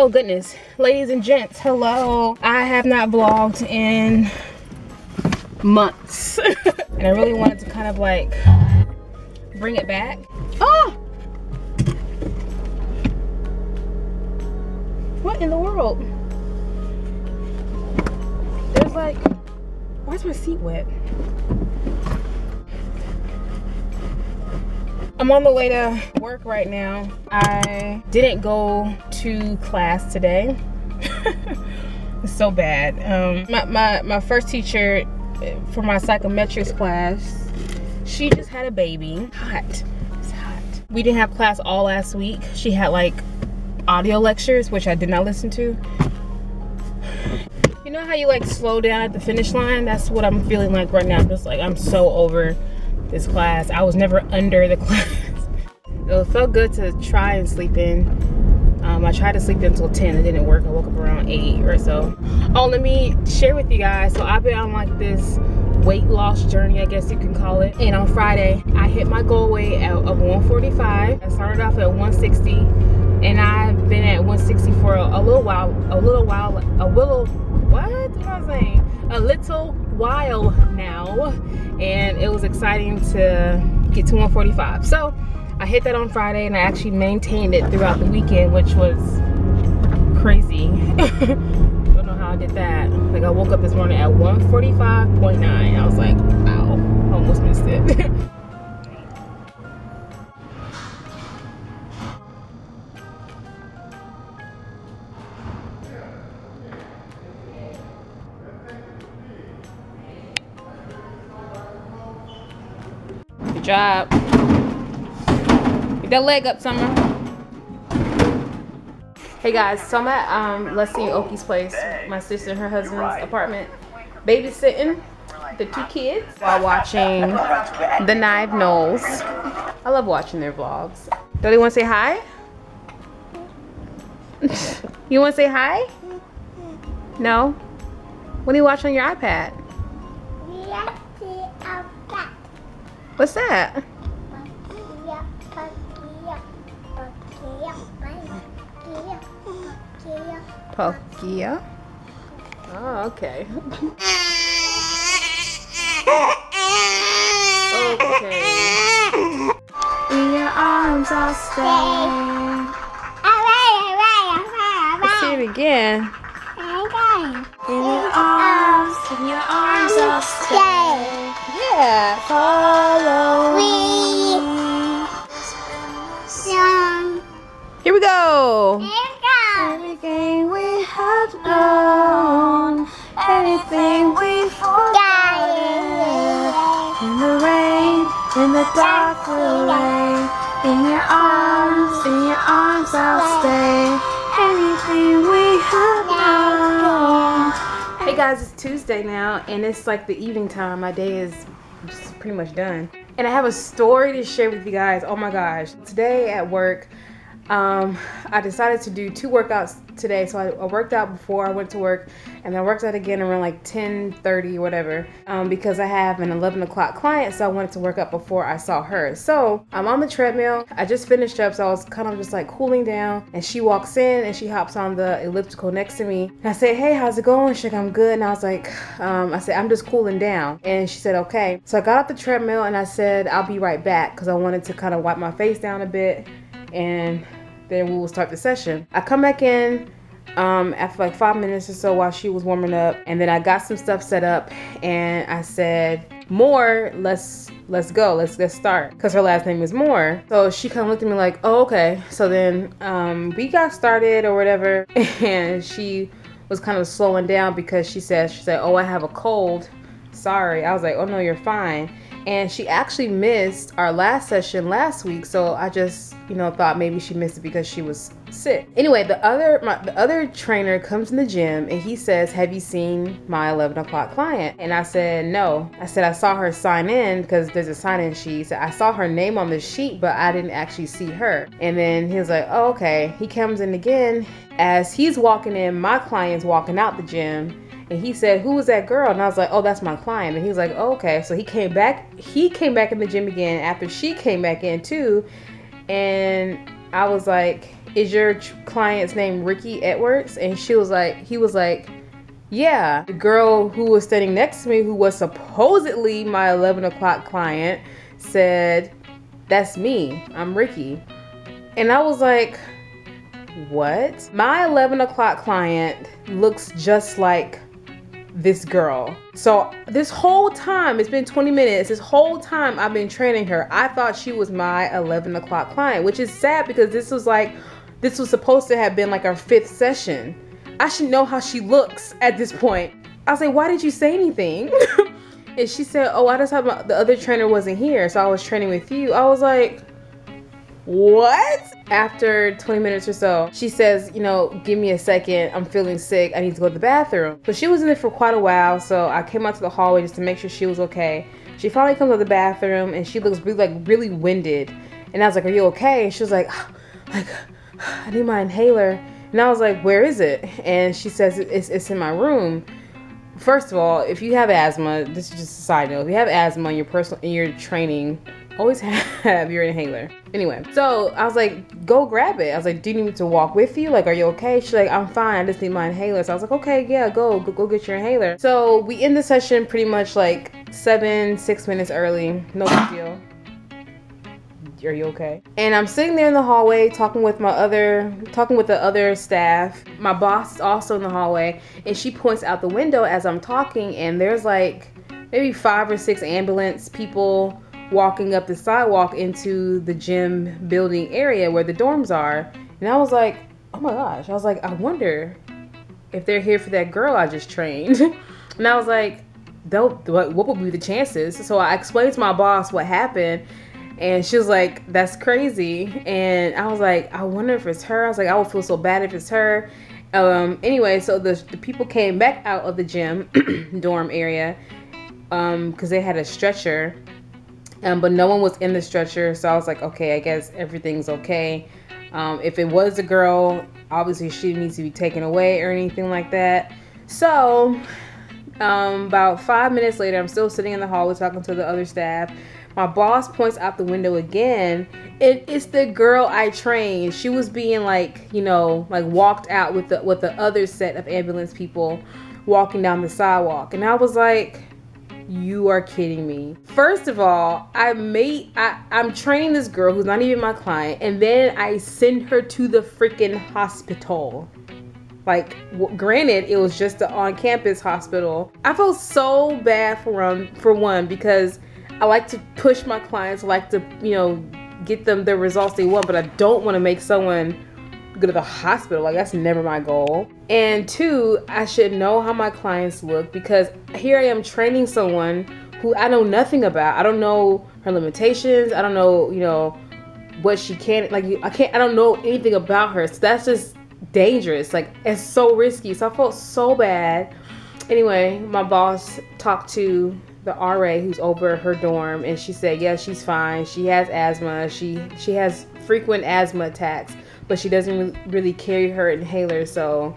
Oh goodness, ladies and gents, hello. I have not vlogged in months. and I really wanted to kind of like bring it back. Oh! What in the world? There's like, why's my seat wet? I'm on the way to work right now. I didn't go to class today. it's so bad. Um, my, my, my first teacher for my psychometrics class, she just had a baby. Hot. It's hot. We didn't have class all last week. She had like audio lectures, which I did not listen to. You know how you like slow down at the finish line? That's what I'm feeling like right now. Just like I'm so over this class. I was never under the class. it felt good to try and sleep in. Um, I tried to sleep until 10. It didn't work. I woke up around 8 or so. Oh, let me share with you guys. So I've been on like this weight loss journey, I guess you can call it. And on Friday, I hit my goal weight of 145. I started off at 160 and I've been at 160 for a, a little while, a little while, a little, what am I saying? A little while now. And it was exciting to get to 145. So I hit that on Friday and I actually maintained it throughout the weekend, which was crazy. Don't know how I did that. Like I woke up this morning at 145.9. I was like, wow, almost missed it. job. Get that leg up, Summer. Hey guys, so I'm at um, Leslie and Oki's place, my sister and her husband's apartment, babysitting the two kids while watching the Nive Nulls. I love watching their vlogs. Do they want to say hi? you want to say hi? No? What do you watch on your iPad? What's that? Pokia. Oh, okay. okay. In your arms I'll stay. Let's see it again. In your arms, in your arms I'll stay. Yeah. Follow me. Here we go. Everything we have known, anything we forgotten. In the rain, in the dark away. In your arms, in your arms I'll stay. Anything we have known. Hey guys, it's Tuesday now, and it's like the evening time. My day is pretty much done. And I have a story to share with you guys. Oh my gosh. Today at work, um, I decided to do two workouts today. So I, I, worked out before I went to work and I worked out again around like 10, 30, whatever, um, because I have an 11 o'clock client. So I wanted to work out before I saw her. So I'm on the treadmill. I just finished up. So I was kind of just like cooling down and she walks in and she hops on the elliptical next to me. And I say, hey, how's it going? She's like, I'm good. And I was like, um, I said, I'm just cooling down. And she said, okay. So I got off the treadmill and I said, I'll be right back because I wanted to kind of wipe my face down a bit and then we will start the session. I come back in um, after like five minutes or so while she was warming up, and then I got some stuff set up, and I said, "More, let's let's go, let's let's start," because her last name is Moore. So she kind of looked at me like, "Oh, okay." So then um, we got started or whatever, and she was kind of slowing down because she said she said, "Oh, I have a cold." Sorry. I was like, "Oh no, you're fine." And she actually missed our last session last week so i just you know thought maybe she missed it because she was sick. Anyway the other my, the other trainer comes in the gym and he says have you seen my 11 o'clock client? And i said no. I said i saw her sign in because there's a sign in sheet. I saw her name on the sheet but i didn't actually see her. And then he was like oh, okay. He comes in again. As he's walking in my client's walking out the gym and he said, "Who was that girl?" And I was like, "Oh, that's my client." And he was like, oh, "Okay." So he came back. He came back in the gym again after she came back in too, and I was like, is your client's name Ricky Edwards? And she was like, he was like, yeah. The girl who was standing next to me, who was supposedly my 11 o'clock client, said, that's me. I'm Ricky. And I was like, what? My 11 o'clock client looks just like this girl. So this whole time, it's been 20 minutes, this whole time I've been training her, I thought she was my 11 o'clock client, which is sad because this was like, this was supposed to have been like our fifth session. I should know how she looks at this point. I was like, why did you say anything? and she said, oh, I just thought the other trainer wasn't here, so I was training with you. I was like, what? After 20 minutes or so, she says, you know, give me a second. I'm feeling sick. I need to go to the bathroom. But she was in there for quite a while, so I came out to the hallway just to make sure she was okay. She finally comes to the bathroom and she looks really, like really winded. And I was like, are you okay? And she was like, like, I need my inhaler. And I was like, where is it? And she says, it's, it's in my room. First of all, if you have asthma, this is just a side note. If you have asthma in your personal in your training, always have your inhaler. Anyway, so I was like, go grab it. I was like, do you need me to walk with you? Like, are you okay? She's like, I'm fine. I just need my inhaler. So I was like, okay, yeah, go, go, go get your inhaler. So we end the session pretty much like seven, six minutes early. No big deal. Are you okay? And I'm sitting there in the hallway talking with my other, talking with the other staff. My boss is also in the hallway and she points out the window as I'm talking and there's like maybe five or six ambulance people walking up the sidewalk into the gym building area where the dorms are. And I was like, oh my gosh. I was like, I wonder if they're here for that girl I just trained. and I was like, what, what would be the chances? So I explained to my boss what happened. And she was like, that's crazy. And I was like, I wonder if it's her. I was like, I would feel so bad if it's her. Um, anyway, so the, the people came back out of the gym dorm area because um, they had a stretcher um, but no one was in the stretcher, so I was like, okay, I guess everything's okay. Um, if it was a girl, obviously she needs to be taken away or anything like that. So, um, about five minutes later, I'm still sitting in the hallway talking to the other staff. My boss points out the window again. It, it's the girl I trained. She was being like, you know, like walked out with the with the other set of ambulance people walking down the sidewalk, and I was like you are kidding me. First of all, I made I, I'm training this girl who's not even my client, and then I send her to the freaking hospital. Like, w- granted, it was just an on-campus hospital. I felt so bad for one, for one because I like to push my clients, I like to you know get them the results they want, but I don't want to make someone go to the hospital. Like that's never my goal. And two, I should know how my clients look because here I am training someone who I know nothing about. I don't know her limitations. I don't know, you know, what she can like I can't I don't know anything about her. So that's just dangerous. Like it's so risky. So I felt so bad. Anyway, my boss talked to the RA who's over her dorm and she said, "Yeah, she's fine. She has asthma. She she has frequent asthma attacks." but she doesn't really carry her inhaler. So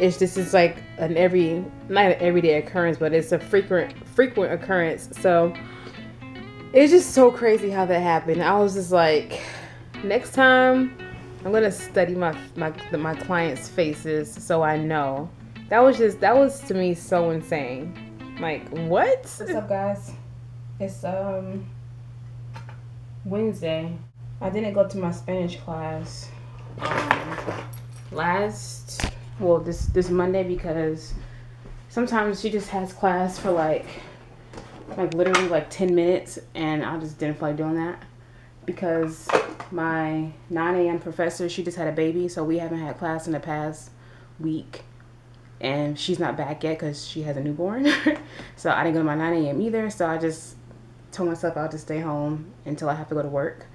it's this is like an every not an everyday occurrence, but it's a frequent frequent occurrence. So it's just so crazy how that happened. I was just like, next time I'm gonna study my my my clients' faces so I know. That was just that was to me so insane. Like what? What's up, guys? It's um Wednesday. I didn't go to my Spanish class um, last well this this Monday because sometimes she just has class for like like literally like 10 minutes and I just didn't feel like doing that because my 9 a.m. professor she just had a baby so we haven't had class in the past week and she's not back yet because she has a newborn so I didn't go to my 9 a.m. either so I just told myself I'll just stay home until I have to go to work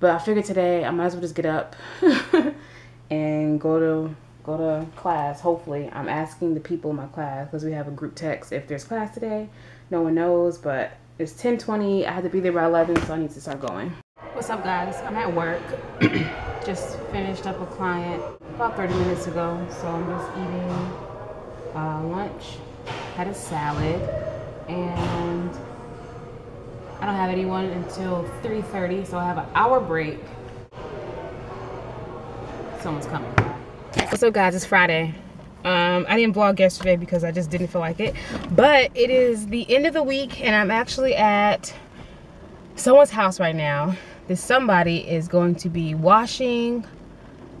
but I figured today I might as well just get up and go to go to class. Hopefully, I'm asking the people in my class because we have a group text if there's class today. No one knows, but it's 10:20. I have to be there by 11, so I need to start going. What's up, guys? I'm at work. just finished up a client about 30 minutes ago, so I'm just eating uh, lunch. Had a salad and I don't have anyone until 3.30, so I have an hour break. someone's coming. What's up guys, it's Friday. Um, I didn't vlog yesterday because I just didn't feel like it. But it is the end of the week and I'm actually at someone's house right now. This somebody is going to be washing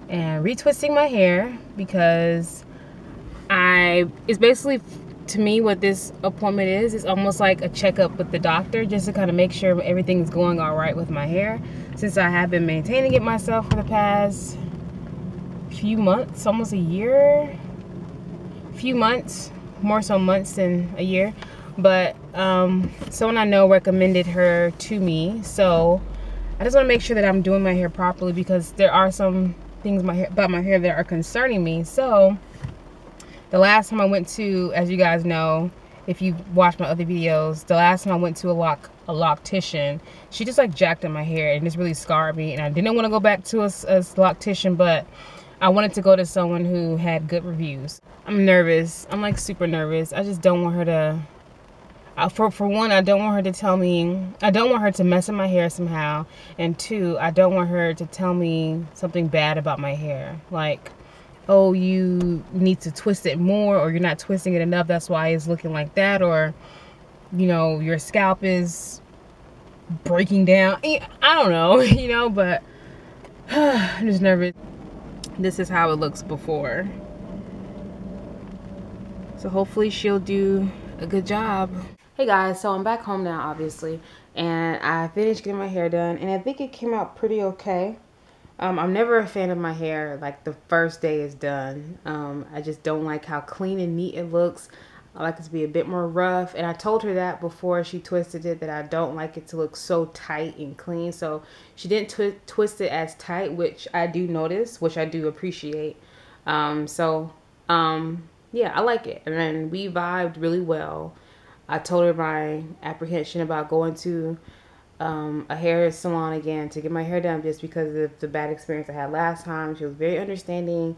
and retwisting my hair because I, it's basically to me what this appointment is it's almost like a checkup with the doctor just to kind of make sure everything's going all right with my hair. Since I have been maintaining it myself for the past few months almost a year few months more so months than a year. But um, someone I know recommended her to me so I just want to make sure that I'm doing my hair properly because there are some things my hair, about my hair that are concerning me. So the last time I went to, as you guys know, if you watch my other videos, the last time I went to a lock a loctician, she just like jacked in my hair and just really scarred me. And I didn't want to go back to a, a loctician, but I wanted to go to someone who had good reviews. I'm nervous. I'm like super nervous. I just don't want her to. Uh, for for one, I don't want her to tell me. I don't want her to mess up my hair somehow. And two, I don't want her to tell me something bad about my hair. Like oh, you need to twist it more or you're not twisting it enough. That's why it's looking like that. Or, you know, your scalp is breaking down. Eh, I don't know, you know, but I'm just nervous. This is how it looks before. So hopefully she'll do a good job. Hey guys, so I'm back home now, obviously. And I finished getting my hair done. And I think it came out pretty okay. Um, I'm never a fan of my hair like the first day is done. Um, I just don't like how clean and neat it looks. I like it to be a bit more rough. And I told her that before she twisted it that I don't like it to look so tight and clean. So she didn't twi twist it as tight, which I do notice, which I do appreciate. Um, so um, yeah, I like it. And then we vibed really well. I told her my apprehension about going to um, a hair salon again to get my hair done just because of the bad experience I had last time. She was very understanding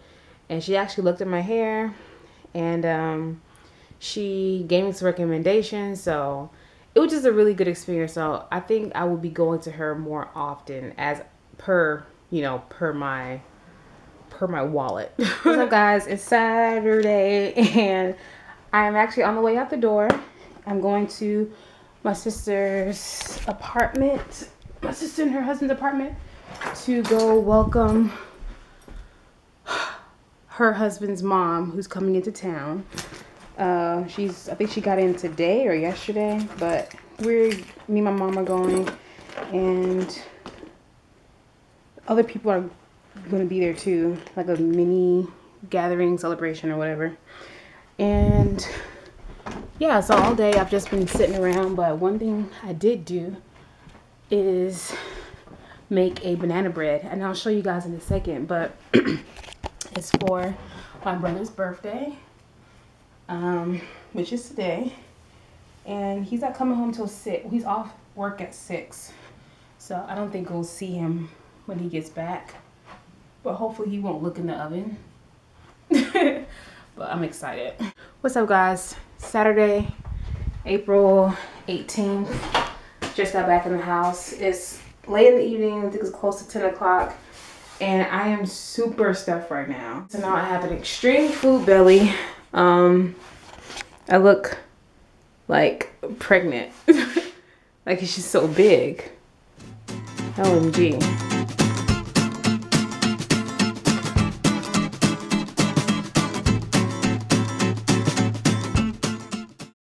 and she actually looked at my hair and um, she gave me some recommendations. So it was just a really good experience. So I think I will be going to her more often as per, you know, per my per my wallet. What's up guys? It's Saturday and I'm actually on the way out the door. I'm going to my sister's apartment, my sister and her husband's apartment, to go welcome her husband's mom who's coming into town. Uh, she's, I think she got in today or yesterday, but we're, me and my mom are going and other people are going to be there too, like a mini gathering celebration or whatever. And yeah, so all day I've just been sitting around, but one thing I did do is make a banana bread, and I'll show you guys in a second, but it's for my brother's birthday, um, which is today, and he's not coming home till 6. He's off work at 6, so I don't think we'll see him when he gets back, but hopefully he won't look in the oven. but I'm excited. What's up guys? Saturday, April 18th. Just got back in the house. It's late in the evening. I think it's close to 10 o'clock. And I am super stuffed right now. So now I have an extreme food belly. Um, I look like pregnant. like it's just so big. OMG.